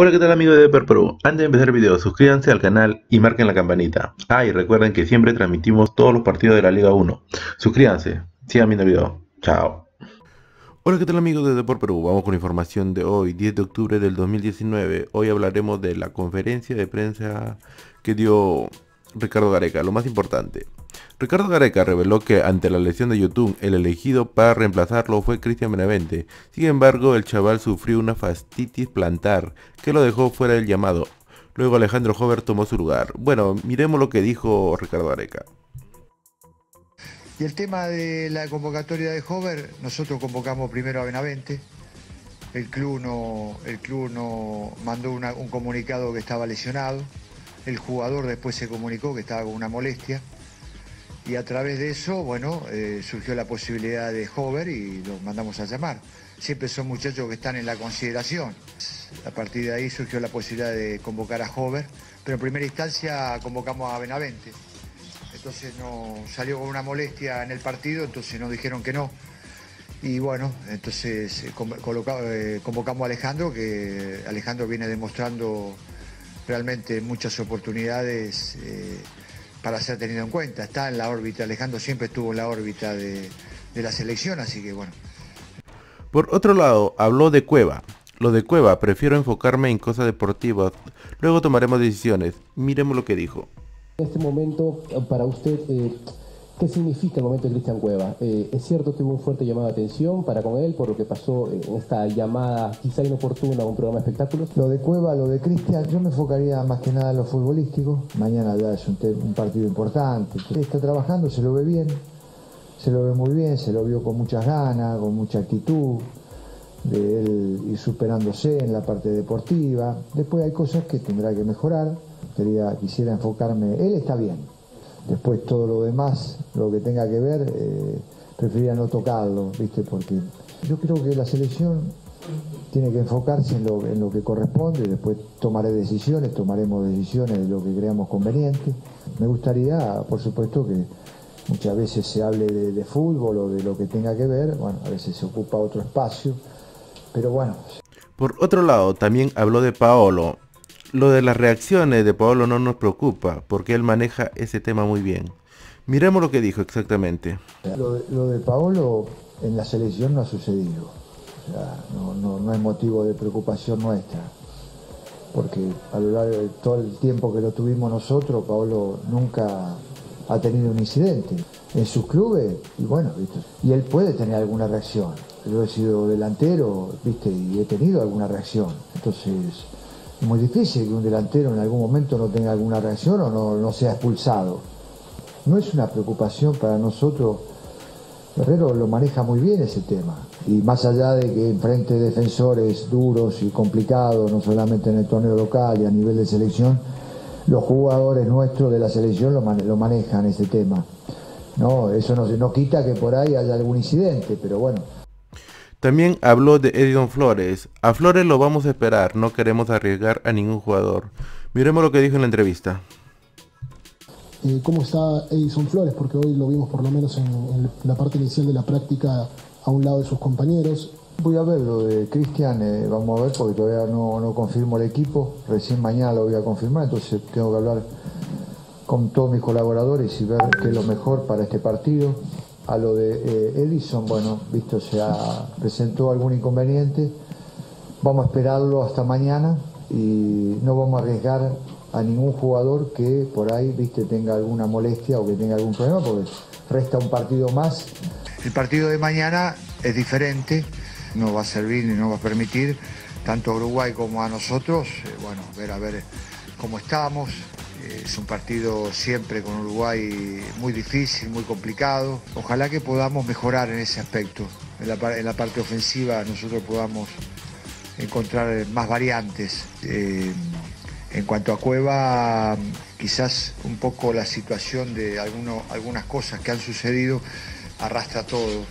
Hola, ¿qué tal amigos de Perpro? Antes de empezar el video, suscríbanse al canal y marquen la campanita. Ah, y recuerden que siempre transmitimos todos los partidos de la Liga 1. Suscríbanse, sigan viendo el video. Chao. Hola, ¿qué tal amigos de Deport Perú? Vamos con información de hoy, 10 de octubre del 2019. Hoy hablaremos de la conferencia de prensa que dio Ricardo Gareca, lo más importante. Ricardo Gareca reveló que ante la lesión de YouTube, el elegido para reemplazarlo fue Cristian Benavente. Sin embargo, el chaval sufrió una fastitis plantar que lo dejó fuera del llamado. Luego Alejandro Hover tomó su lugar. Bueno, miremos lo que dijo Ricardo Gareca. Y el tema de la convocatoria de Hover, nosotros convocamos primero a Benavente. El club no, el club no mandó un comunicado que estaba lesionado. El jugador después se comunicó que estaba con una molestia. Y a través de eso, bueno, eh, surgió la posibilidad de Hover y lo mandamos a llamar. Siempre son muchachos que están en la consideración. A partir de ahí surgió la posibilidad de convocar a Hover, pero en primera instancia convocamos a Benavente. Entonces no salió con una molestia en el partido, entonces nos dijeron que no. Y bueno, entonces eh, eh, convocamos a Alejandro, que Alejandro viene demostrando realmente muchas oportunidades para ser tenido en cuenta. Está en la órbita, Alejandro siempre estuvo en la órbita de, la selección, así que bueno. Por otro lado, habló de Cueva. Lo de Cueva, prefiero enfocarme en cosas deportivas. Luego tomaremos decisiones. Miremos lo que dijo. En este momento, para usted, eh, ¿Qué significa el momento de Cristian Cueva? Eh, es cierto, tuvo un fuerte llamado de atención para con él por lo que pasó en esta llamada quizá inoportuna a un programa de espectáculos. Lo de Cueva, lo de Cristian, yo me enfocaría más que nada en lo futbolístico. Mañana ya es un, partido importante. Está trabajando, se lo ve bien, se lo ve muy bien, se lo vio con muchas ganas, con mucha actitud de él ir superándose en la parte deportiva. Después hay cosas que tendrá que mejorar. Quería, quisiera enfocarme, él está bien Después todo lo demás, lo que tenga que ver, eh, preferiría no tocarlo, ¿viste? Porque yo creo que la selección tiene que enfocarse en lo, en lo que corresponde, después tomaré decisiones, tomaremos decisiones de lo que creamos conveniente. Me gustaría, por supuesto, que muchas veces se hable de fútbol o de lo que tenga que ver, bueno, a veces se ocupa otro espacio, pero bueno. Por otro lado, también habló de Paolo, lo de las reacciones de Paolo no nos preocupa, porque él maneja ese tema muy bien. Miremos lo que dijo exactamente. Lo de, Paolo en la selección no ha sucedido. O no, no, es motivo de preocupación nuestra. Porque a lo largo de todo el tiempo que lo tuvimos nosotros, Paolo nunca ha tenido un incidente. En sus clubes, y bueno, y él puede tener alguna reacción. Yo he sido delantero, ¿viste? y he tenido alguna reacción. Entonces, es muy difícil que un delantero en algún momento no tenga alguna reacción o no, sea expulsado. No es una preocupación para nosotros. Herrero lo maneja muy bien ese tema. Y más allá de que enfrente defensores duros y complicados, no solamente en el torneo local y a nivel de selección, los jugadores nuestros de la selección lo, lo manejan ese tema. No, eso no, no quita que por ahí haya algún incidente, pero bueno, también habló de Edison Flores. A Flores lo vamos a esperar, no queremos arriesgar a ningún jugador. Miremos lo que dijo en la entrevista. Eh, ¿Cómo está Edison Flores? Porque hoy lo vimos por lo menos en, la parte inicial de la práctica a un lado de sus compañeros. Voy a ver lo de Cristian, eh, vamos a ver porque todavía no, no confirmo el equipo, recién mañana lo voy a confirmar, entonces tengo que hablar con todos mis colaboradores y ver qué es lo mejor para este partido. A lo de eh, Edison, bueno, visto se ha, presentó algún inconveniente, vamos a esperarlo hasta mañana y no vamos a arriesgar a ningún jugador que por ahí, viste, tenga alguna molestia o que tenga algún problema, porque resta un partido más. El partido de mañana es diferente, no va a servir ni no va a permitir tanto a Uruguay como a nosotros, eh, bueno, ver a ver cómo estamos, es un partido siempre con Uruguay muy difícil, muy complicado. Ojalá que podamos mejorar en ese aspecto. En la, parte ofensiva nosotros podamos encontrar más variantes. Eh, en cuanto a Cueva, quizás un poco la situación de algunas cosas que han sucedido arrastra todo.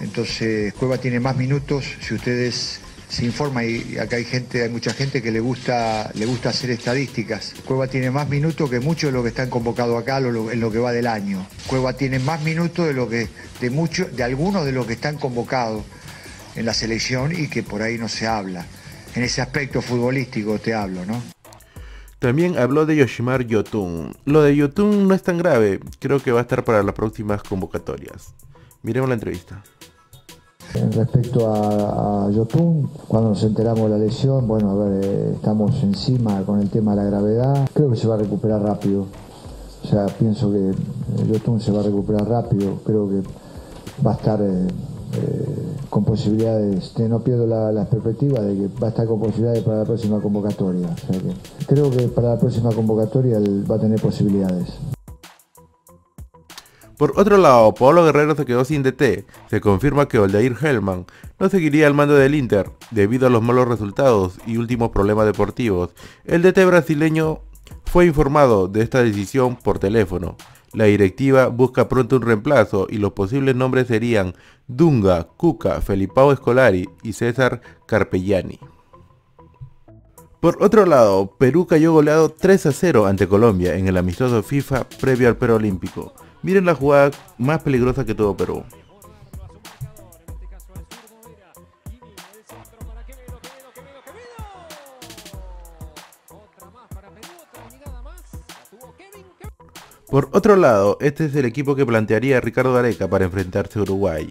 Entonces Cueva tiene más minutos. Si ustedes se informa y acá hay gente, hay mucha gente que le gusta, le gusta hacer estadísticas. Cueva tiene más minutos que muchos de los que están convocados acá en lo que va del año. Cueva tiene más minutos de lo que, de muchos, de algunos de los que están convocados en la selección y que por ahí no se habla. en ese aspecto futbolístico te hablo, ¿no? También habló de Yoshimar Yotun. Lo de Yotun no es tan grave, creo que va a estar para las próximas convocatorias. Miremos la entrevista. Respecto a, Yotun, cuando nos enteramos de la lesión, bueno, a ver, eh, estamos encima con el tema de la gravedad. Creo que se va a recuperar rápido. O sea, pienso que Yotun se va a recuperar rápido. Creo que va a estar eh, eh, con posibilidades, no pierdo la, perspectiva de que va a estar con posibilidades para la próxima convocatoria. creo que para la próxima convocatoria va a tener posibilidades. Por otro lado, Pablo Guerrero se quedó sin DT. Se confirma que Oldair Hellman no seguiría al mando del Inter debido a los malos resultados y últimos problemas deportivos. El DT brasileño fue informado de esta decisión por teléfono. La directiva busca pronto un reemplazo y los posibles nombres serían Dunga, Cuca, Felipao Escolari y César Carpellani. Por otro lado, Perú cayó goleado 3 a 0 ante Colombia en el amistoso FIFA previo al Olímpico. Miren la jugada más peligrosa que tuvo Perú. Por otro lado, este es el equipo que plantearía Ricardo Gareca para enfrentarse a Uruguay.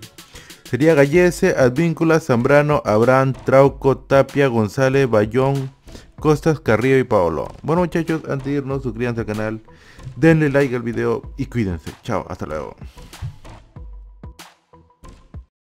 Sería Gallese, Advíncula, Zambrano, Abraham, Trauco, Tapia, González, Bayón, Costas, Carrillo y Paolo. Bueno muchachos, antes de irnos suscríbanse al canal, denle like al video y cuídense. Chao, hasta luego.